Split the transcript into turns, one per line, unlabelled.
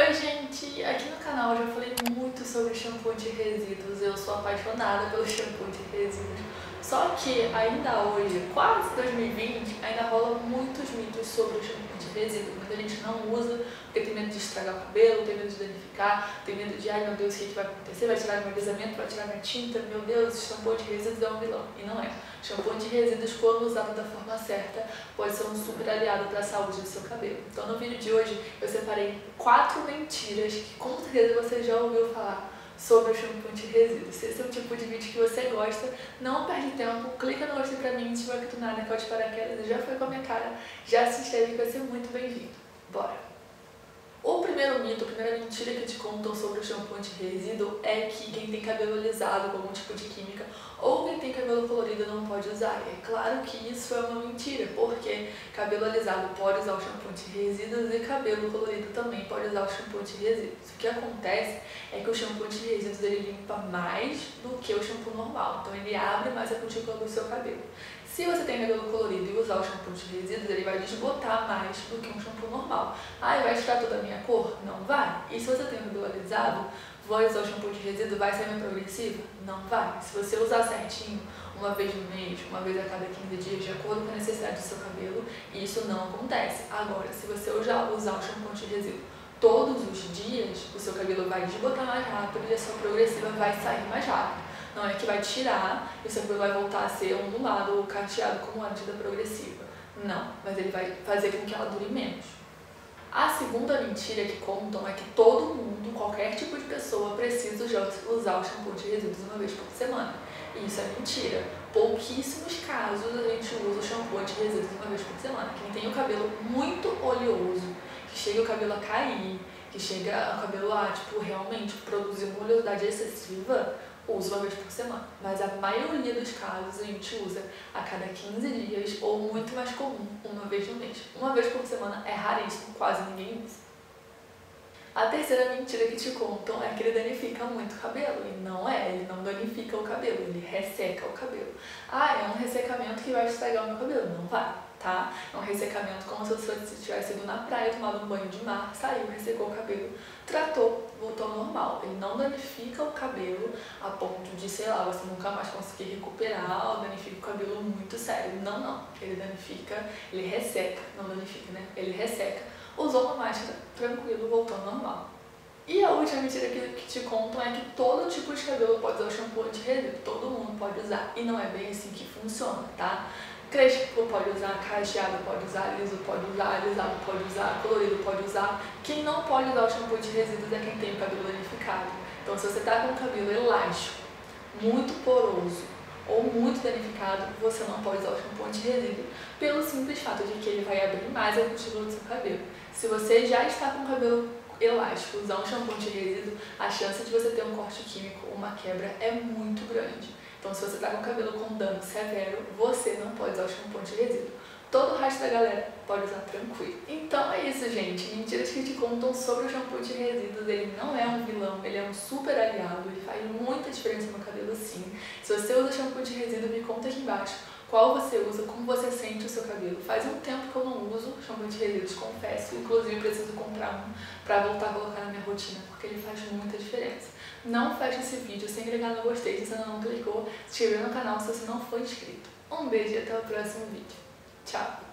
Oi gente, aqui no canal eu já falei muito sobre shampoo de resíduos, eu sou apaixonada pelo shampoo de resíduos. Só que ainda hoje, quase 2020, ainda rola muitos mitos sobre o shampoo de resíduos. Muita gente não usa porque tem medo de estragar o cabelo, tem medo de danificar, tem medo de, ai meu Deus, o que, que vai acontecer? Vai tirar meu alisamento, vai tirar minha tinta, meu Deus, shampoo de resíduos é um vilão. E não é. Shampoo de resíduos, quando usado da forma certa, pode ser um super aliado para a saúde do seu cabelo. Então no vídeo de hoje eu separei quatro mentiras que com certeza você já ouviu falar sobre o shampoo de resíduos. Se esse é o tipo de vídeo que você gosta, não perde tempo, clica no gostei pra mim, se tiver que tu nada, que eu te paraquedas, já foi com a minha cara, já se inscreve que vai ser muito bem-vindo. Bora! A primeira mentira que te contam sobre o shampoo anti-resíduo é que quem tem cabelo alisado com algum tipo de química ou quem tem cabelo colorido não pode usar. É claro que isso é uma mentira, porque cabelo alisado pode usar o shampoo anti-resíduos e cabelo colorido também pode usar o shampoo anti-resíduos. O que acontece é que o shampoo anti-resíduos ele limpa mais do que o shampoo normal, então ele abre mais a cutícula do seu cabelo. Se você tem cabelo colorido e usar o shampoo de resíduos, ele vai desbotar mais do que um shampoo normal. Ah, vai tirar toda a minha cor? Não vai. E se você tem cabelo alisado, vou usar o shampoo de resíduo, vai ser progressiva? Não vai. Se você usar certinho, uma vez no mês, uma vez a cada 15 dias, de acordo com a necessidade do seu cabelo, isso não acontece. Agora, se você usar, usar o shampoo de resíduo todos os dias, o seu cabelo vai desbotar mais rápido e a sua progressiva vai sair mais rápido. Não é que vai tirar e o seu cabelo vai voltar a ser ondulado ou cacheado como antes da progressiva. Não, mas ele vai fazer com que ela dure menos. A segunda mentira que contam é que todo mundo, qualquer tipo de pessoa, precisa usar o shampoo de resíduos uma vez por semana. E isso é mentira. Pouquíssimos casos a gente usa o shampoo de resíduos uma vez por semana. Quem tem o cabelo muito oleoso, que chega o cabelo a cair, que chega o cabelo a, tipo, realmente produzir uma oleosidade excessiva, uso uma vez por semana, mas a maioria dos casos a gente usa a cada 15 dias ou muito mais comum, uma vez no mês. Uma vez por semana é raríssimo, quase ninguém usa. A terceira mentira que te contam é que ele danifica muito o cabelo. E não é, ele não danifica o cabelo, ele resseca o cabelo. Ah, é um ressecamento que vai estragar o meu cabelo. Não vai tá? É um ressecamento como se você tivesse ido na praia, tomado um banho de mar, saiu, ressecou o cabelo, tratou, voltou ao normal. Ele não danifica o cabelo a ponto de, sei lá, você nunca mais conseguir recuperar ou danifica o cabelo muito sério. Não, não. Ele danifica, ele resseca, não danifica, né? Ele resseca. Usou uma máscara, tranquilo, voltou ao normal. E a última mentira que, te contam é que todo tipo de cabelo pode usar o shampoo anti-resíduo, todo mundo pode usar. E não é bem assim que funciona, tá? Crespo pode usar, cacheado pode usar, liso pode usar, alisado pode usar, colorido pode usar. Quem não pode usar o shampoo de resíduos é quem tem o cabelo danificado. Então se você está com o cabelo elástico, muito poroso ou muito danificado, você não pode usar o shampoo anti-resíduo pelo simples fato de que ele vai abrir mais a cutícula do seu cabelo. Se você já está com o cabelo elástico, usar um shampoo anti-resíduo, a chance de você ter um corte químico ou uma quebra é muito grande. Então, se você está com o cabelo com dano severo, você não pode usar o shampoo de resíduo. Todo o resto da galera pode usar tranquilo. Então é isso, gente. Mentiras que te contam sobre o shampoo de resíduos. Ele não é um vilão, ele é um super aliado. Ele faz muita diferença no cabelo, sim. Se você usa shampoo de resíduo, me conta aqui embaixo qual você usa, como você sente o seu cabelo. Faz um tempo que eu não uso shampoo de resíduos, confesso. Inclusive, preciso comprar um pra voltar a colocar na minha rotina, porque ele faz muita diferença. Não feche esse vídeo sem clicar no gostei se você ainda não clicou, se inscrever no canal se você não for inscrito. Um beijo e até o próximo vídeo. Tchau!